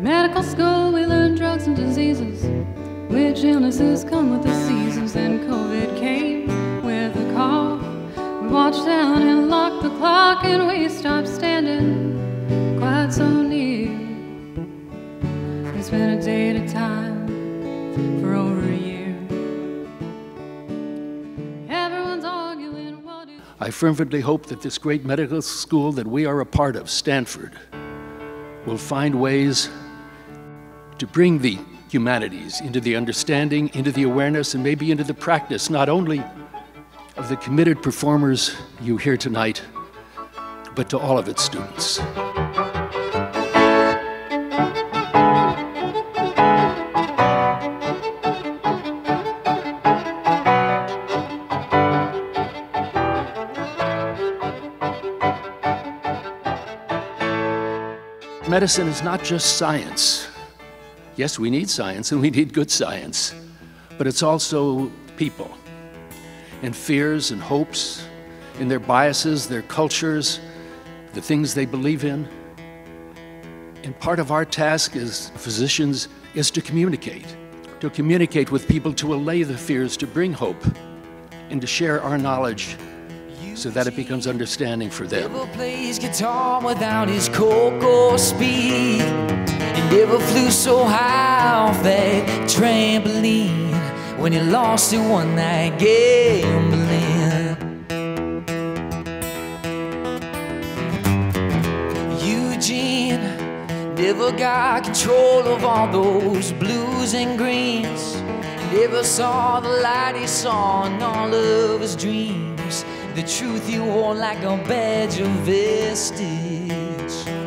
Medical school, we learned drugs and diseases, which illnesses come with the seasons. Then COVID came with a call. We watched down and locked the clock, and we stopped standing quite so near. We spent a day at a time for over a year. Everyone's arguing what is. I fervently hope that this great medical school that we are a part of, Stanford, will find ways to bring the humanities into the understanding, into the awareness, and maybe into the practice, not only of the committed performers you hear tonight, but to all of its students. Medicine is not just science. Yes, we need science and we need good science, but it's also people and fears and hopes and their biases, their cultures, the things they believe in. And part of our task as physicians is to communicate, to communicate with people, to allay the fears, to bring hope, and to share our knowledge so that it becomes understanding for them. Never plays guitar without his cocoa speed. He never flew so high off that trampoline when he lost it one night gambling. Eugene never got control of all those blues and greens. Never saw the light he saw in all of his dreams. The truth you worn like a badge of vestige.